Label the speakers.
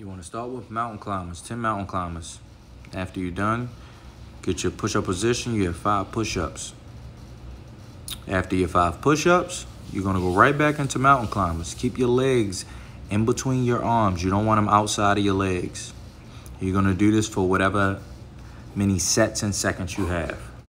Speaker 1: You want to start with mountain climbers, 10 mountain climbers. After you're done, get your push-up position. You have five push-ups. After your five push-ups, you're going to go right back into mountain climbers. Keep your legs in between your arms. You don't want them outside of your legs. You're going to do this for whatever many sets and seconds you have.